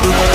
We'll